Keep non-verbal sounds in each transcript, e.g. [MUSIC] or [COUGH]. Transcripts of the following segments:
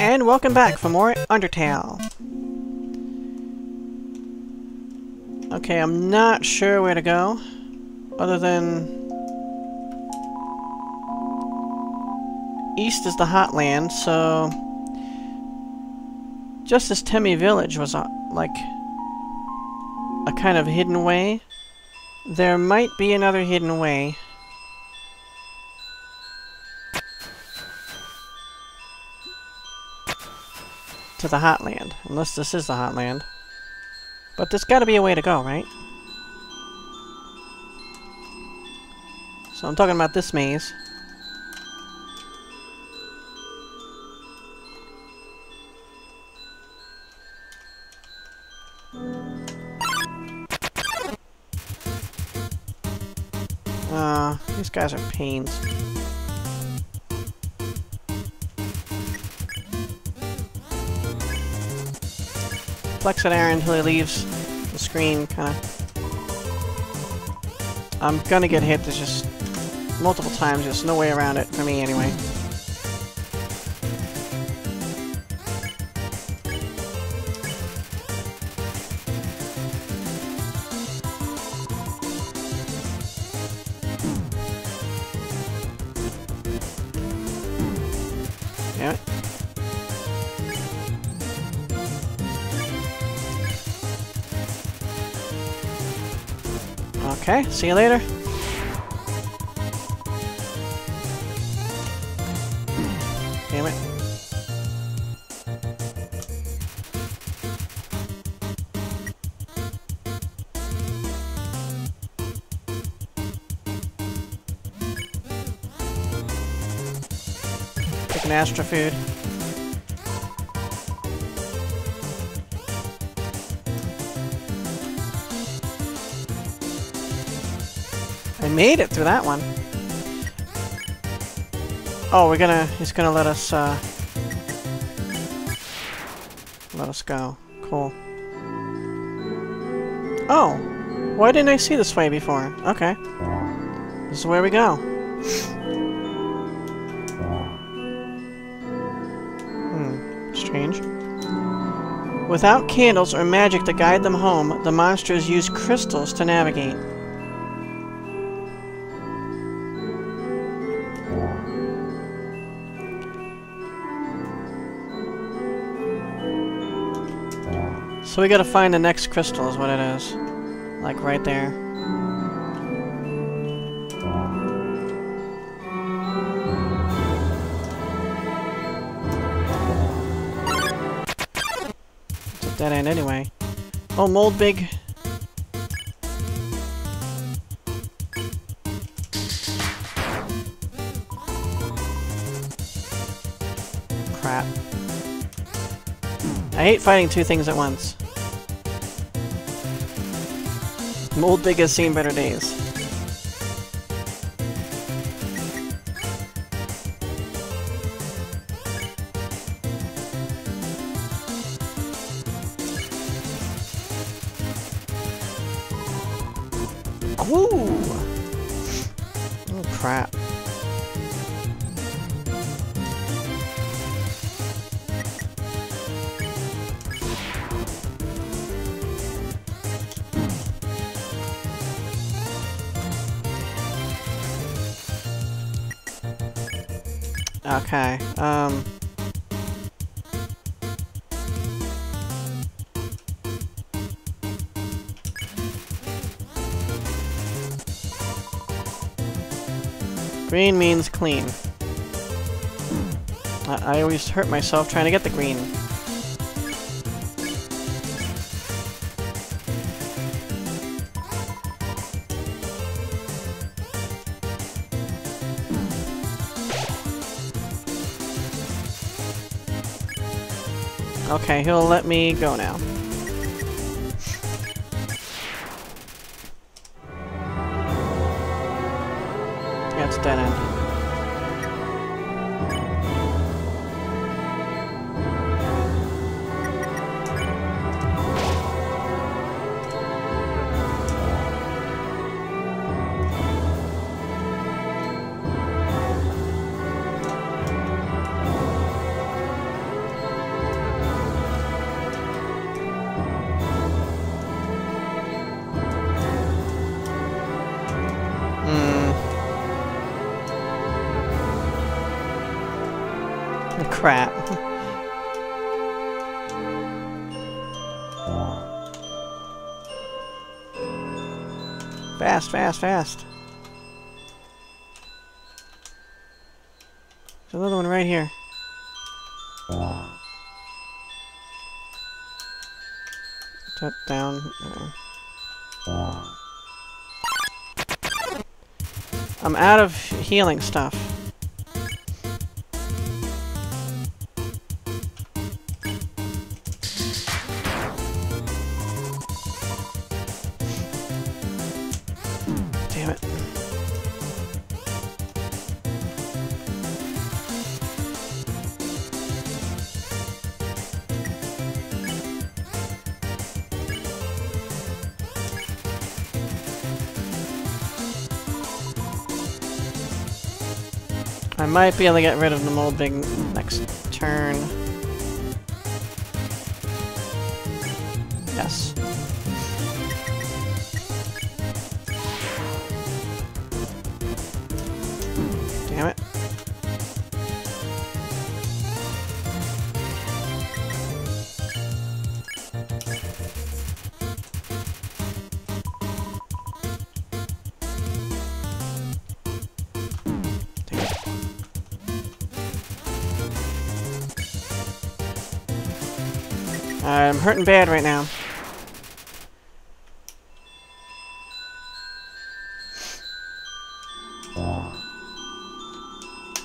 And welcome back for more Undertale. Okay, I'm not sure where to go, other than... East is the Hotland, so... Just as Temmie Village was, uh, like, a kind of hidden way, there might be another hidden way. To the Hotland. Unless this is the Hotland. But there's gotta be a way to go, right? So I'm talking about this maze. Uh, these guys are pains. Flex it Aaron until he leaves the screen, kind of. I'm gonna get hit, there's just multiple times, there's no way around it, for me anyway. Okay, see you later. Damn it. Take an Astra food. I made it through that one. Oh, we're gonna... He's gonna let us, uh... Let us go. Cool. Oh! Why didn't I see this way before? Okay. This is where we go. Hmm. Strange. Without candles or magic to guide them home, the monsters use crystals to navigate. So we gotta find the next crystal is what it is. Like right there. Dead end anyway. Oh, Moldbygg. Crap. I hate fighting two things at once. Moldbygg has seen better days. Green means clean. I, I always hurt myself trying to get the green. Okay, he'll let me go now. Fast, fast, fast. There's another one right here. Tut down. Uh. I'm out of healing stuff. Might be able to get rid of the Moldbygg next turn. I'm hurting bad right now.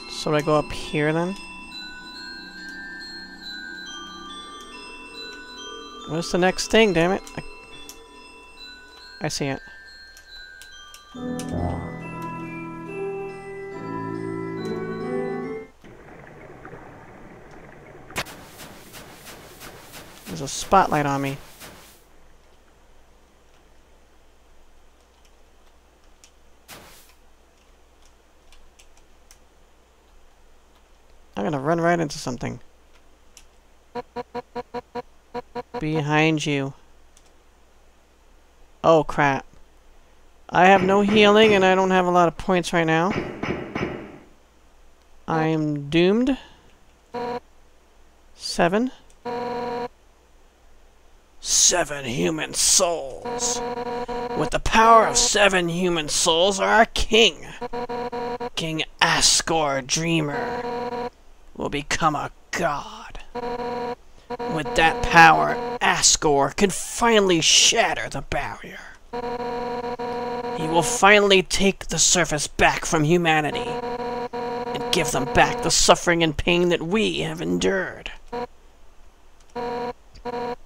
So I go up here then? What's the next thing, damn it? I, I see it. A spotlight on me. I'm gonna run right into something. Behind you. Oh crap. I have no healing and I don't have a lot of points right now. I am doomed. Seven. Seven human souls. With the power of seven human souls, our king, King Asgore Dreemurr, will become a god. With that power, Asgore can finally shatter the barrier. He will finally take the surface back from humanity and give them back the suffering and pain that we have endured.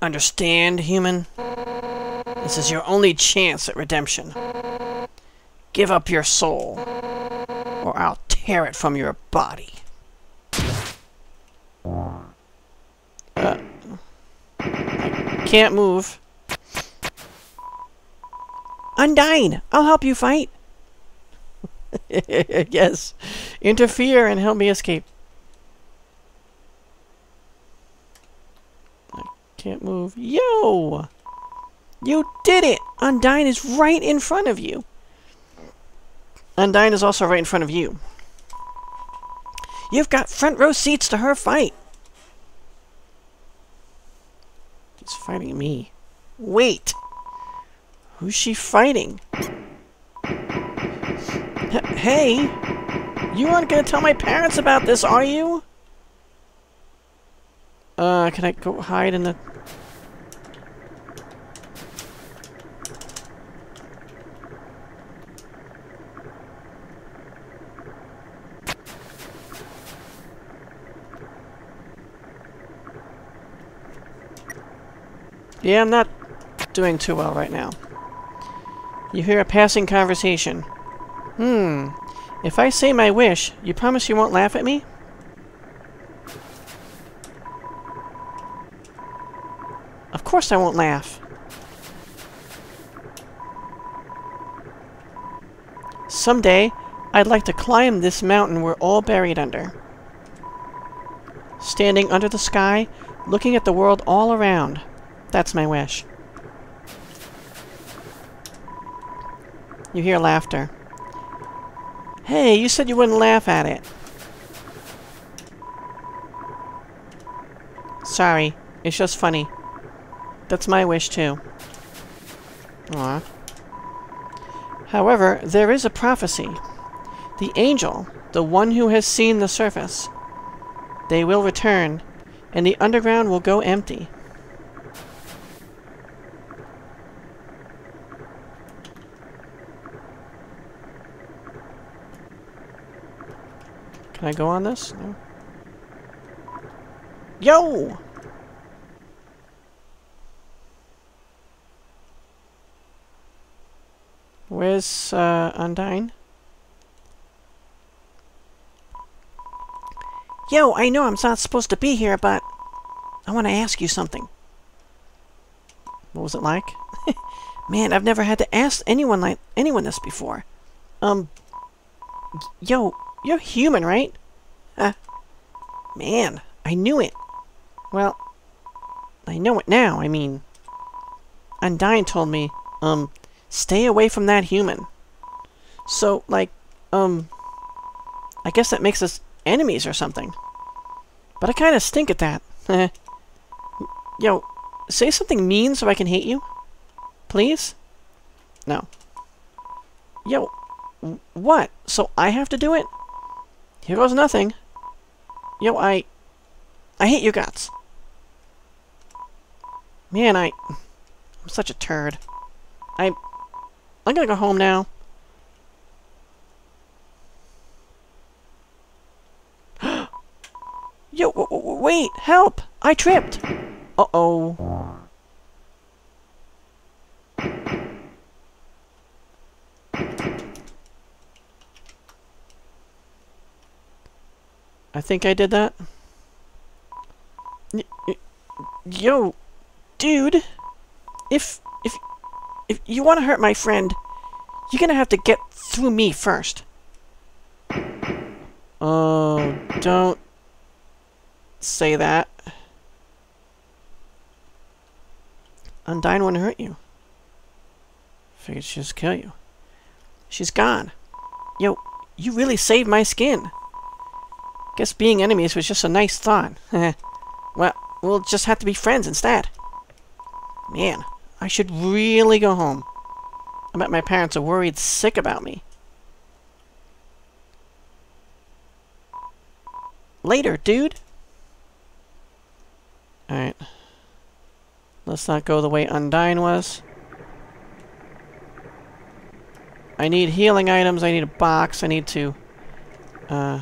Understand, human? This is your only chance at redemption. Give up your soul, or I'll tear it from your body. Uh, I can't move. Undyne, I'll help you fight. [LAUGHS] yes, interfere and help me escape. Can't move. Yo! You did it! Undyne is right in front of you. Undyne is also right in front of you. You've got front row seats to her fight. She's fighting me. Wait! Who's she fighting? H hey! You aren't gonna tell my parents about this, are you? Uh, can I go hide in the... Yeah, I'm not doing too well right now. You hear a passing conversation. Hmm. If I say my wish, you promise you won't laugh at me? Course I won't laugh. Someday, I'd like to climb this mountain we're all buried under. Standing under the sky, looking at the world all around. That's my wish. You hear laughter. Hey, you said you wouldn't laugh at it. Sorry. It's just funny. That's my wish, too. Aw. However, there is a prophecy. The angel, the one who has seen the surface, they will return, and the underground will go empty. Can I go on this? No. Yo! Where's uh, Undyne? Yo, I know I'm not supposed to be here, but I want to ask you something. What was it like? [LAUGHS] Man, I've never had to ask anyone like anyone this before. Um, yo, you're human, right? Uh, man, I knew it. Well, I know it now. I mean, Undyne told me, um, stay away from that human. So, like, um, I guess that makes us enemies or something. But I kind of stink at that. [LAUGHS] Yo, say something mean so I can hate you? Please? No. Yo, what? So I have to do it? Here goes nothing. Yo, I... I hate your guts. Man, I... I'm such a turd. I... I'm gonna go home now. [GASPS] Yo, wait, help! I tripped! Uh-oh. I think I did that. Yo, dude, if if if you want to hurt my friend, you're gonna have to get through me first. Oh, don't say that. Undyne wouldn't hurt you. Figured she'd just kill you. She's gone. Yo, you really saved my skin. Guess being enemies was just a nice thought. [LAUGHS] well, we'll just have to be friends instead. Man, I should really go home. I bet my parents are worried sick about me. Later, dude. Alright. Let's not go the way Undyne was. I need healing items, I need a box, I need to... Uh...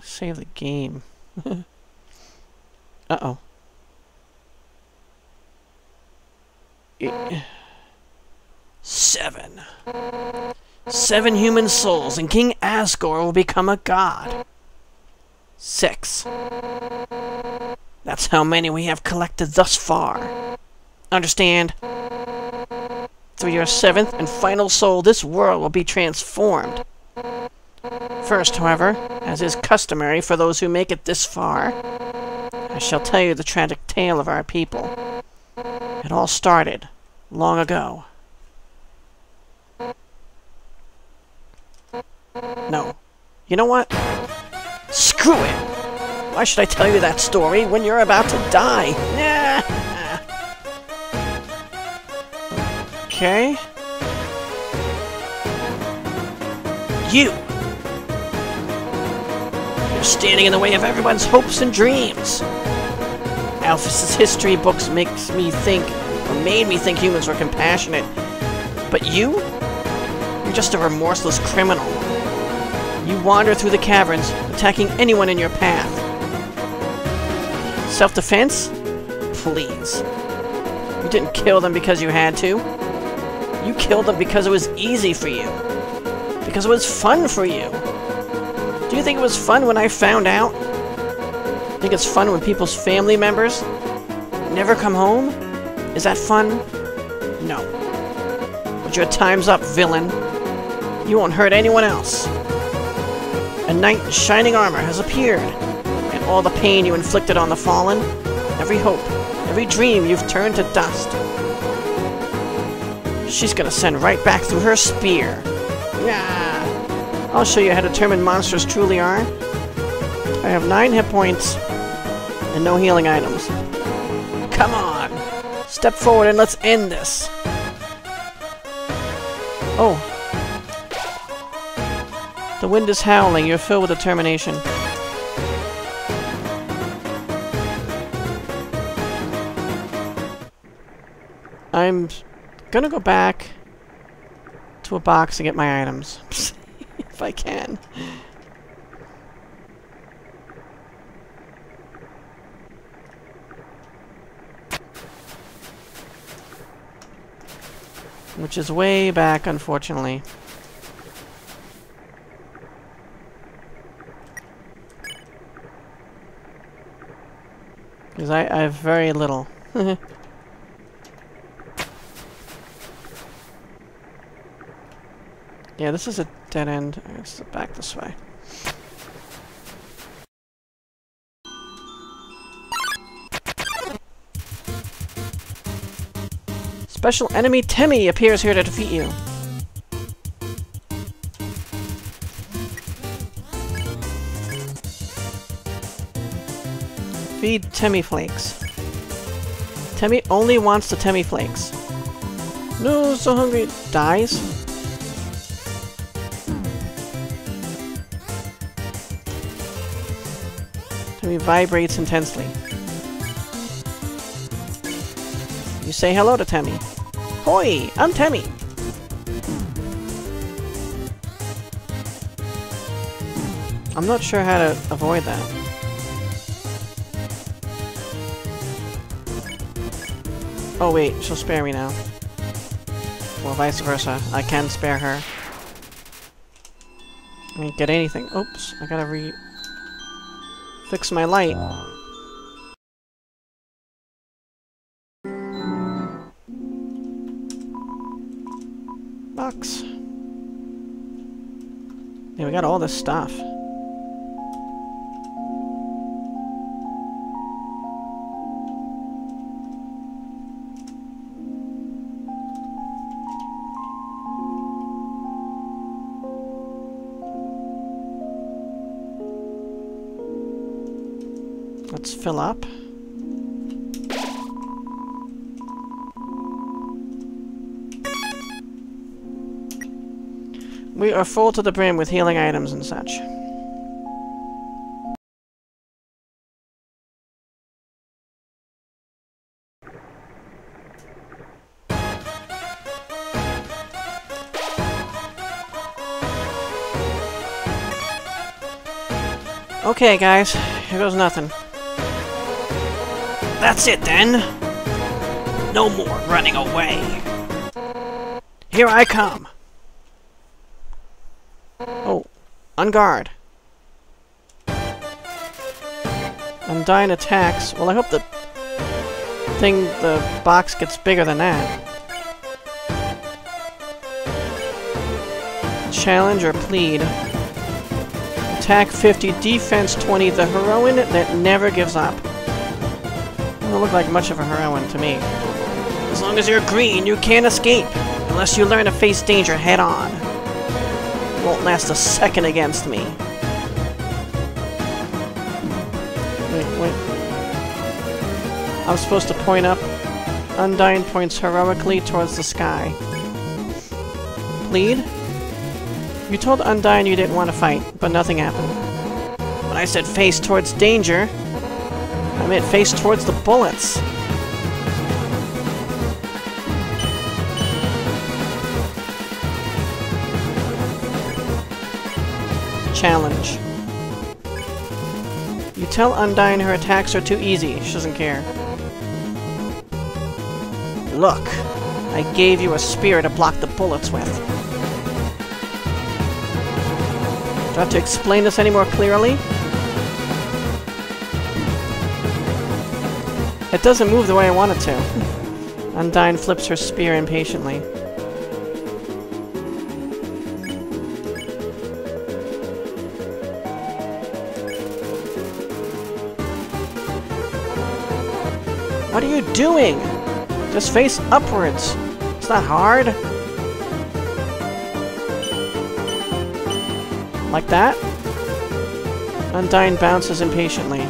Save the game. [LAUGHS] Uh-oh. Seven. Seven human souls, and King Asgore will become a god. Six. That's how many we have collected thus far. Understand? Through your seventh and final soul, this world will be transformed. First, however, as is customary for those who make it this far, I shall tell you the tragic tale of our people. It all started long ago. No. You know what? Screw it! Why should I tell you that story when you're about to die? [LAUGHS] okay. You! You're standing in the way of everyone's hopes and dreams. Alphys's history books makes me think, made me think humans were compassionate. But you? You're just a remorseless criminal. You wander through the caverns, attacking anyone in your path. Self-defense? Please. You didn't kill them because you had to. You killed them because it was easy for you. Because it was fun for you. Do you think it was fun when I found out? Think it's fun when people's family members never come home? Is that fun? No. But your time's up, villain. You won't hurt anyone else. A knight in shining armor has appeared, and all the pain you inflicted on the fallen, every hope, every dream you've turned to dust. She's gonna send right back through her spear. Yeah. I'll show you how determined monsters truly are. I have nine hit points and no healing items. Come on! Step forward and let's end this! Oh. The wind is howling. You're filled with determination. I'm gonna go back to a box to get my items. [LAUGHS] if I can. Which is way back, unfortunately. Because I, I have very little. [LAUGHS] yeah, this is a dead end. Let's back this way. Special enemy Temmie appears here to defeat you. Feed Temmie Flakes. Temmie only wants the Temmie Flakes. No, so hungry. Dies? Temmie vibrates intensely. You say hello to Temmie. Hoi! I'm Temmie! I'm not sure how to avoid that. Oh wait, she'll spare me now. Well, vice versa. I can spare her. I didn't get anything. Oops, I gotta re... fix my light. Box. Yeah, we got all this stuff. Let's fill up. We are full to the brim with healing items and such. Okay, guys. Here goes nothing. That's it, then! No more running away! Here I come! Oh, on guard. Undyne attacks. Well, I hope the thing, the box gets bigger than that. Challenge or plead. Attack 50, defense 20, the heroine that never gives up. Doesn't look like much of a heroine to me. As long as you're green, you can't escape, unless you learn to face danger head on won't last a second against me. Wait, wait. I'm supposed to point up. Undyne points heroically towards the sky. Plead? You told Undyne you didn't want to fight, but nothing happened. When I said face towards danger, I meant face towards the bullets. Challenge. You tell Undyne her attacks are too easy. She doesn't care. Look, I gave you a spear to block the bullets with. Do I have to explain this any more clearly? It doesn't move the way I want it to. Undyne flips her spear impatiently. Doing? Just face upwards. It's not hard. Like that? Undyne bounces impatiently.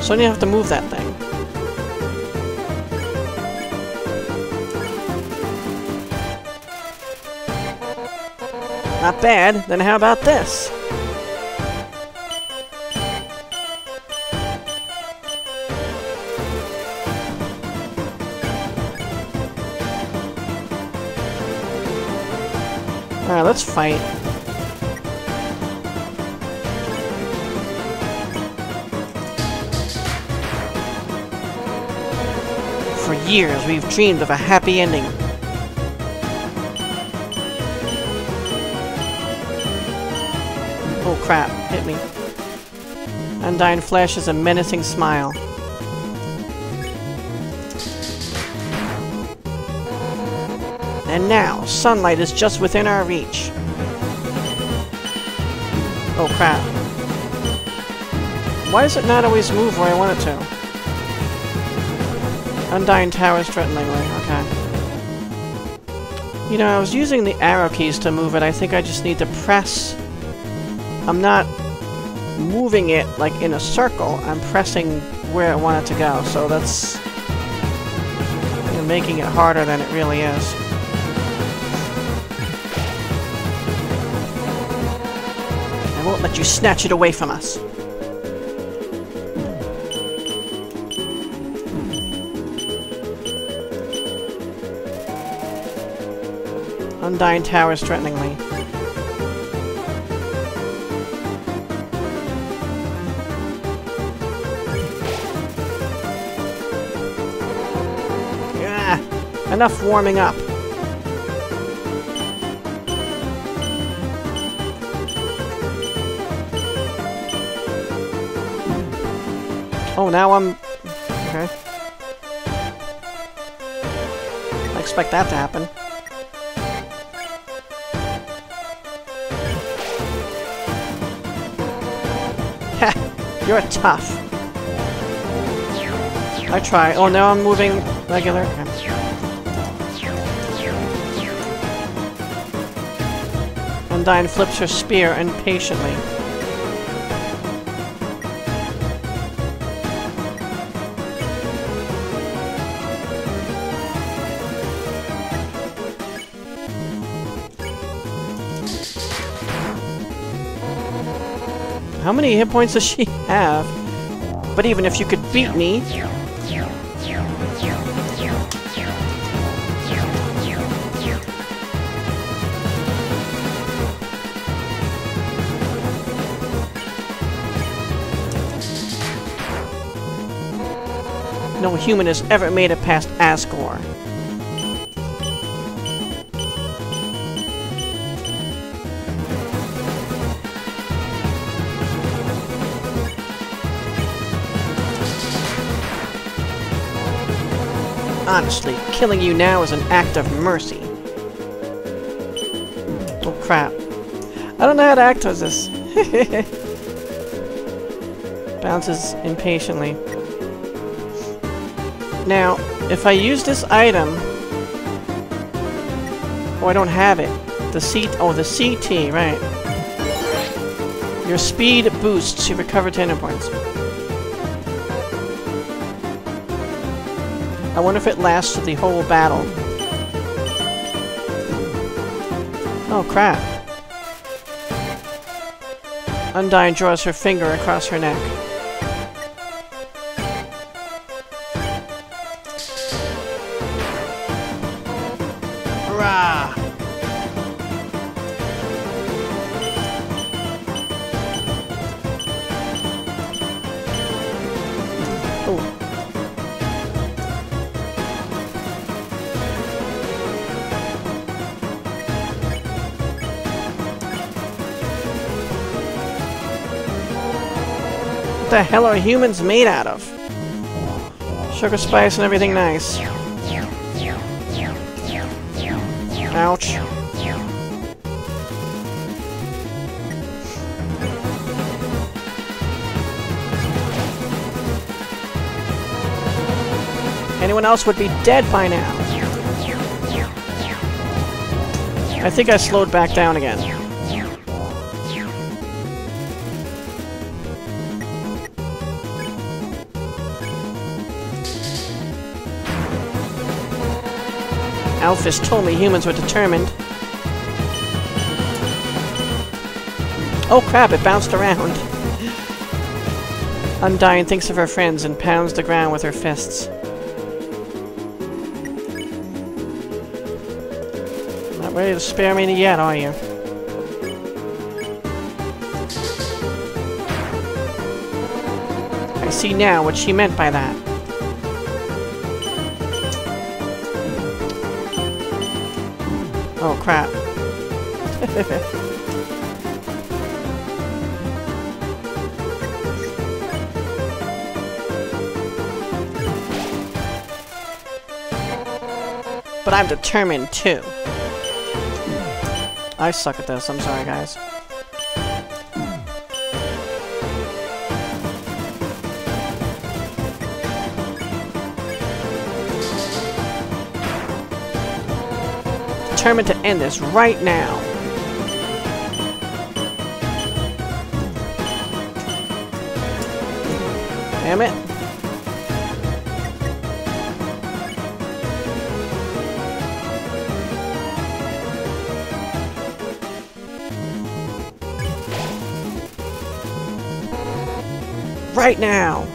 So you have to move that thing. Not bad. Then how about this? Alright, let's fight. For years, we've dreamed of a happy ending. Oh crap, hit me. Undyne flashes a menacing smile. Now, sunlight is just within our reach. Oh crap. Why does it not always move where I want it to? Undyne towers threateningly, okay. You know, I was using the arrow keys to move it. I think I just need to press... I'm not moving it, like, in a circle. I'm pressing where I want it to go, so that's... You're making it harder than it really is. Won't let you snatch it away from us. Undyne towers threateningly. Ah, enough warming up. Oh, now I'm... Okay. I expect that to happen. Ha! You're tough. I try. Oh, now I'm moving regular. Okay. Undyne flips her spear impatiently. How many hit points does she have? But even if you could beat me... No human has ever made it past Asgore. Honestly, killing you now is an act of mercy. Oh crap. I don't know how to act towards this. [LAUGHS] Bounces impatiently. Now, if I use this item... Oh, I don't have it. The C... Oh, the Sea Tea, right. Your speed boosts. You recover 10 points. I wonder if it lasts the whole battle. Oh, crap. Undyne draws her finger across her neck. The hell are humans made out of? Sugar spice and everything nice. Ouch. Anyone else would be dead by now. I think I slowed back down again. Alphys told me humans were determined. Oh crap, it bounced around. Undyne thinks of her friends and pounds the ground with her fists. Not ready to spare me yet, are you? I see now what she meant by that. [LAUGHS] but I'm determined too. I suck at this, I'm sorry guys. Determined to end this right now. Damn it. Right now!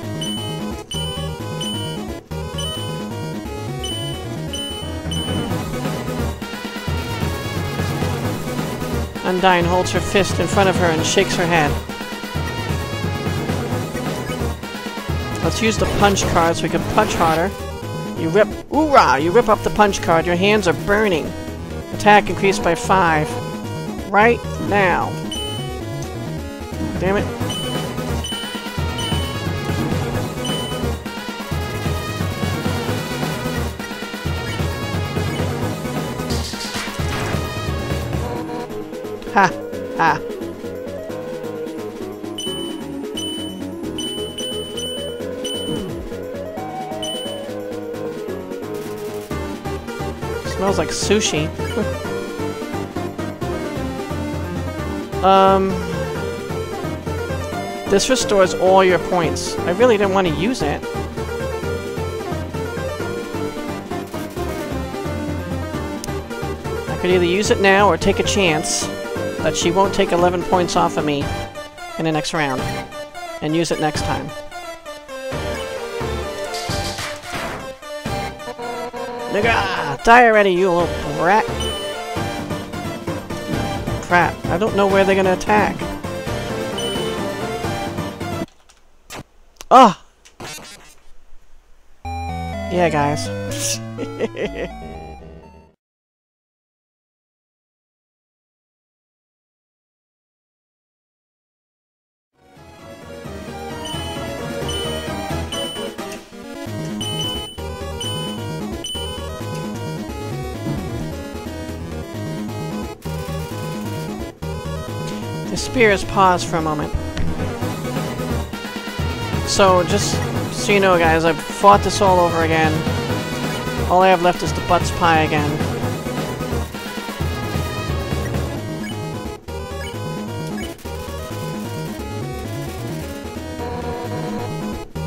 Undyne holds her fist in front of her and shakes her head. Let's use the punch card so we can punch harder. You rip- Hoorah! You rip up the punch card. Your hands are burning. Attack increased by 5. Right now. Damn it. Ha! Ha! Smells like sushi. [LAUGHS] um... This restores all your points. I really didn't want to use it. I could either use it now or take a chance that she won't take 11 points off of me in the next round. And use it next time. Nigga! Die already, you little brat! Crap, I don't know where they're gonna attack. Oh! Yeah, guys. [LAUGHS] spears pause for a moment. So, just so you know, guys, I've fought this all over again. All I have left is the butts pie again.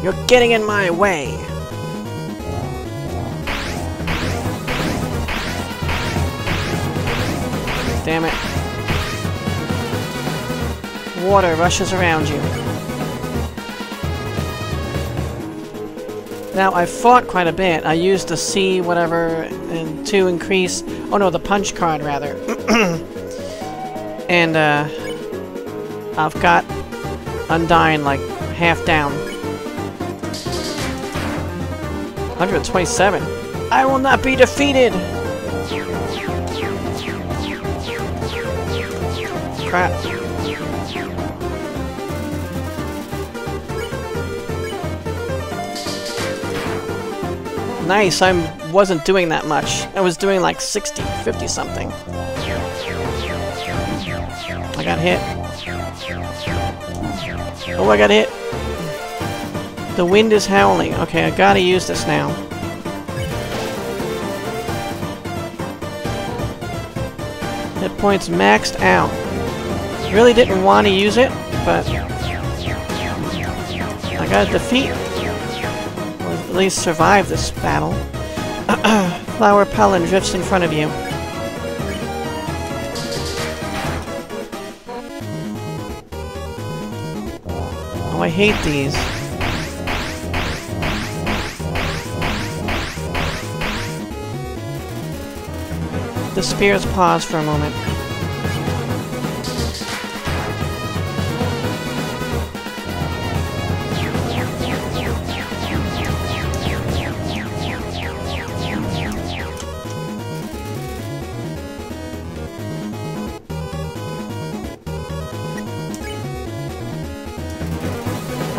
You're getting in my way! Damn it. Water rushes around you. Now, I've fought quite a bit. I used the C whatever and to increase... Oh no, the punch card, rather. [CLEARS THROAT] and, uh... I've got Undyne, like, half down. 127. I will not be defeated! Crap. Nice, I wasn't doing that much. I was doing like 60, 50 something. I got hit. Oh, I got hit. The wind is howling. Okay, I gotta use this now. Hit points maxed out. Really didn't want to use it, but I gotta defeat, or at least survive this battle. [CLEARS THROAT] flower pollen drifts in front of you. Oh, I hate these. The spears pause for a moment.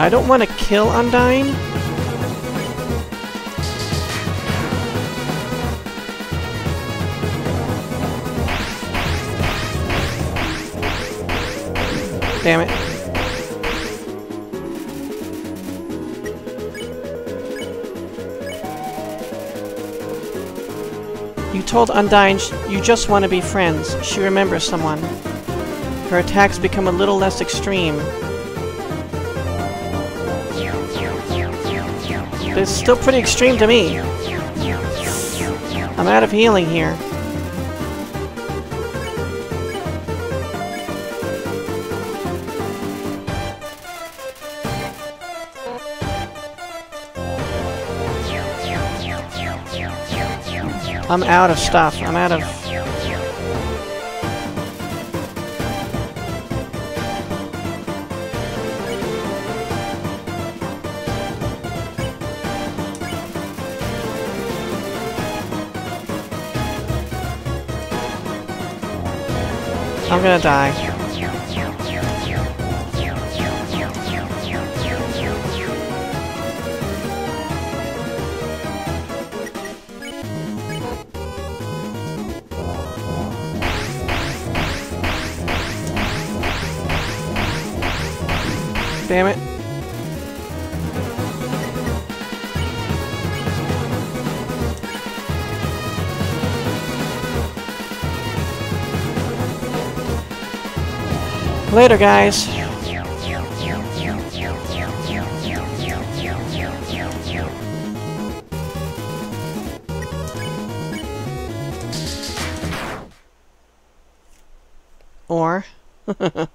I don't want to kill Undyne. Damn it. You told Undyne you just want to be friends. She remembers someone. Her attacks become a little less extreme. It's still pretty extreme to me. I'm out of healing here. I'm out of stuff. I'm out of... gonna die. Damn it. Later, guys. Or... [LAUGHS]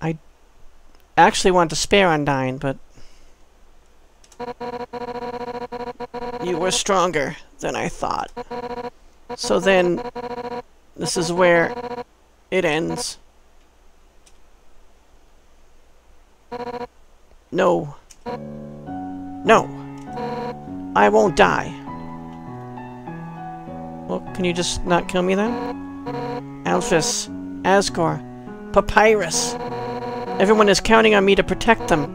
I actually want to spare Undyne, but... You were stronger than I thought. So then, this is where it ends. No. No. I won't die. Well, can you just not kill me then? Alphys, Asgore, Papyrus. Everyone is counting on me to protect them.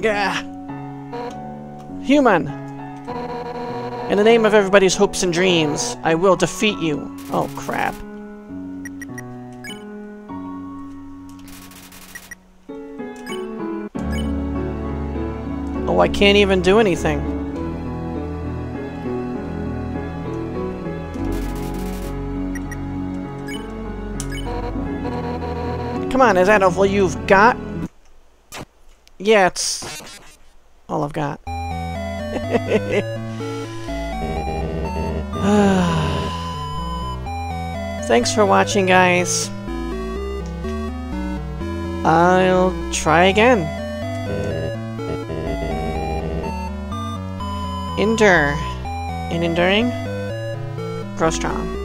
Gah. Human! In the name of everybody's hopes and dreams, I will defeat you. Oh, crap. Oh, I can't even do anything. Come on, is that all you've got? Yeah, it's all I've got. [SIGHS] Thanks for watching, guys. I'll try again. Endure. In enduring, grow strong.